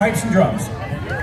pipes and drums.